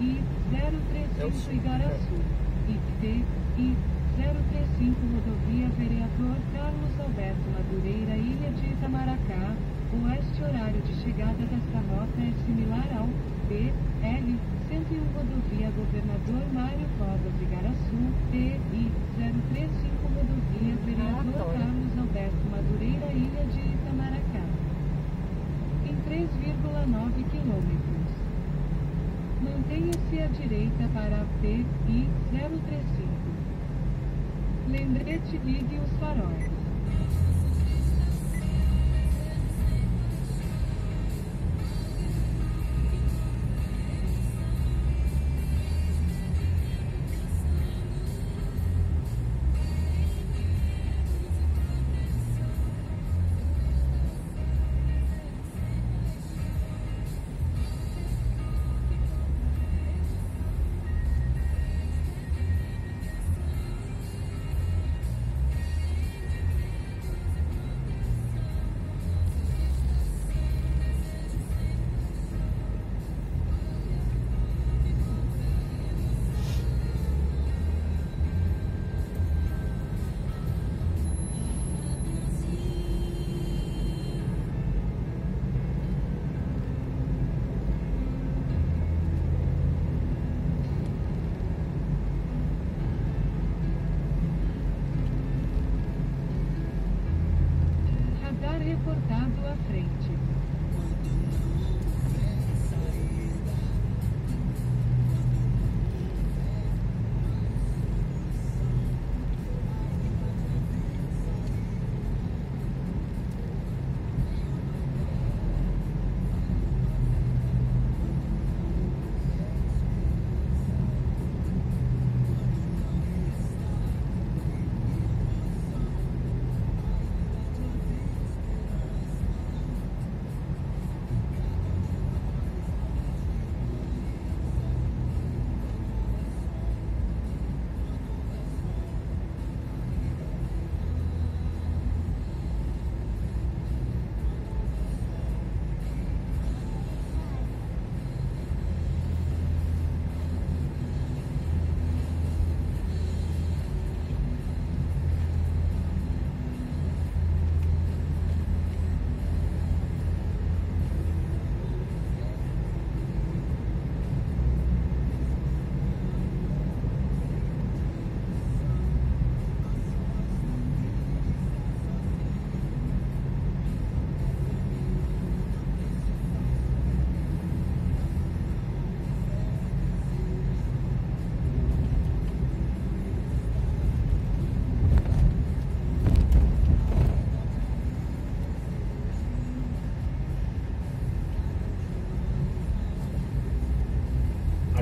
I 035 Igaraçu. I 035 Rodovia Vereador Carlos Alberto Madureira Ilha de Itamaracá. Oeste horário de chegada desta rota é similar ao BR 101 Rodovia Governador Mário Covas Igaraçu. TI 035 Rodovia Vereador Carlos Alberto Madureira Ilha de Itamaracá. Em 3,9 quilômetros. Mantenha-se à direita para a PI 035. Lembrete ligue os faróis.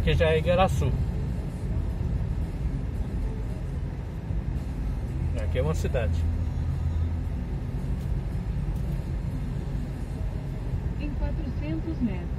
Aqui já é Igaraçu. Aqui é uma cidade. Em 400 metros.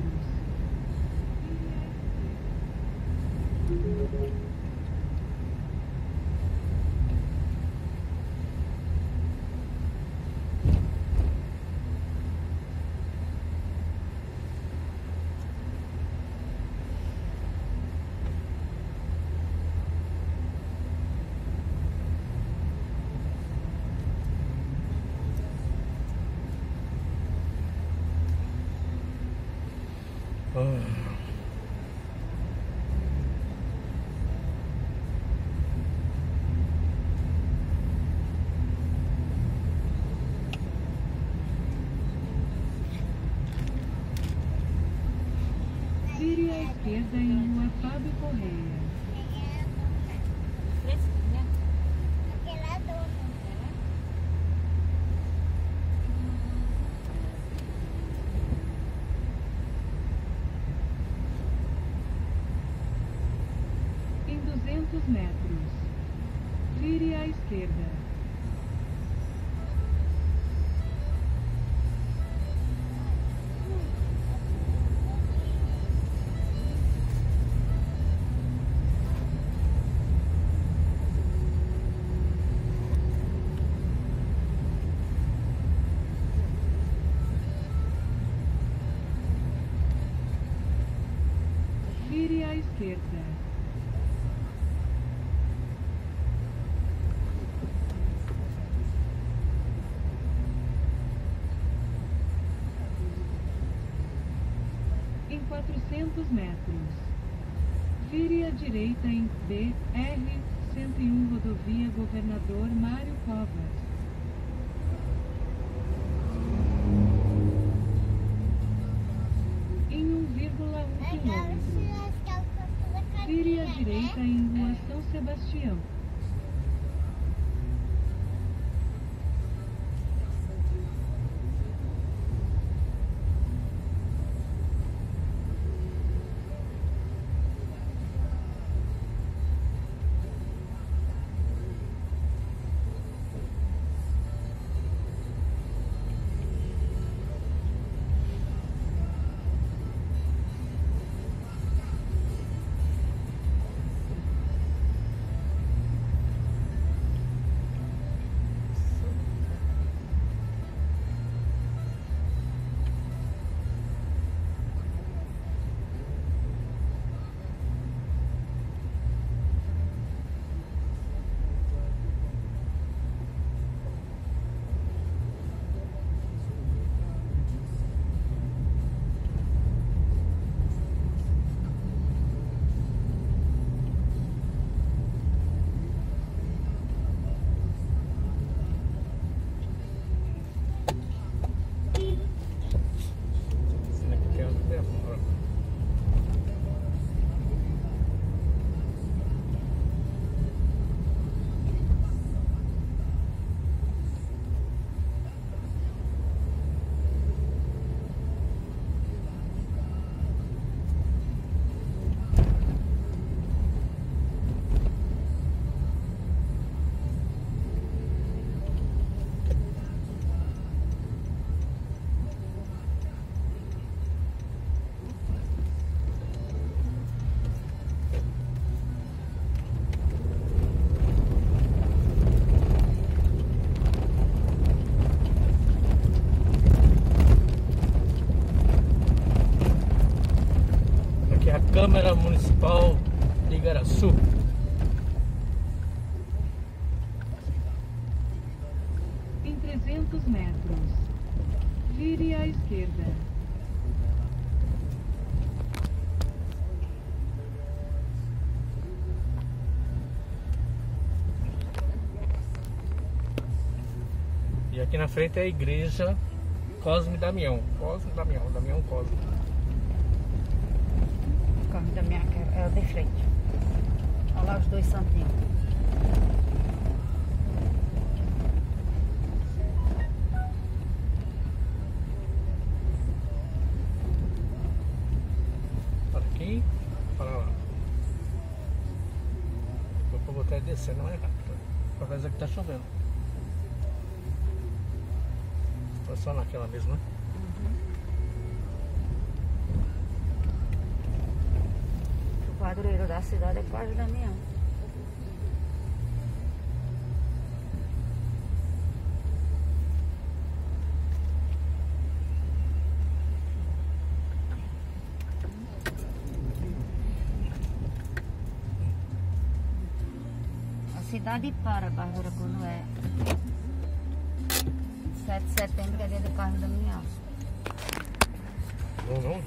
Vire à esquerda em Rua Fábio Correia. Metros. Vire à esquerda. 400 metros. Vire à direita em BR 101 Rodovia 300 metros. Vire à esquerda. E aqui na frente é a igreja Cosme Damião. Cosme Damião, Damião Cosme. Carro da minha que é o de frente. Olha lá os dois santinhos. Até descendo mais rápido. Por causa que tá chovendo. Foi só naquela mesma, né? O padroeiro da cidade é quase Damião. A cidade para, Bárbara, quando é 7 de setembro, que é dia do carro da minha. Não, não.